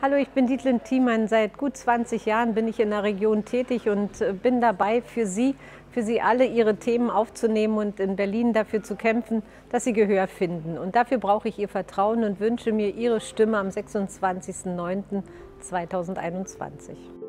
Hallo, ich bin Dietlin Thiemann. Seit gut 20 Jahren bin ich in der Region tätig und äh, bin dabei, für Sie, für Sie alle Ihre Themen aufzunehmen und in Berlin dafür zu kämpfen, dass Sie Gehör finden. Und dafür brauche ich Ihr Vertrauen und wünsche mir Ihre Stimme am 26.09.2021.